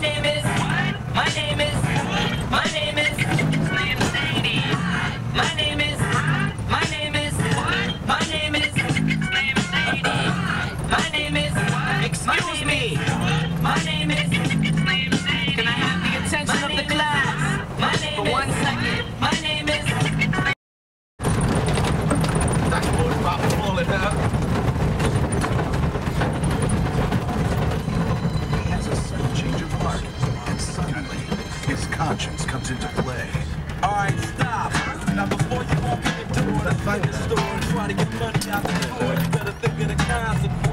name is. My name is. into play. Alright, stop. Now before you walk in the door, the thunderstorm, try to get money out the door, you better think of the consequences.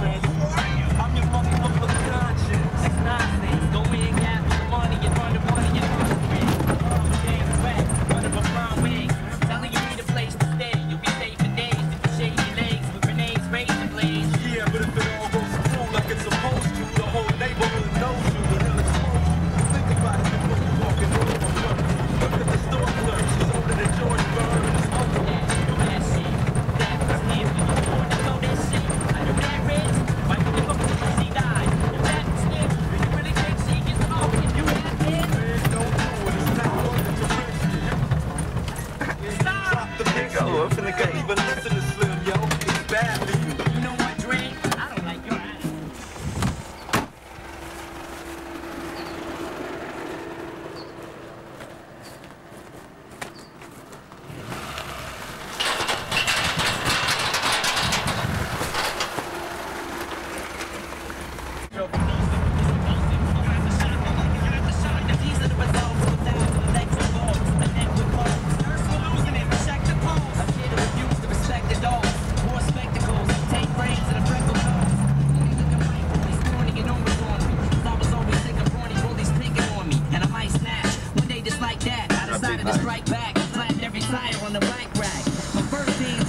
I'm the back. Every tire on the bike rack. My first team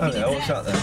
Oh yeah, what's out there?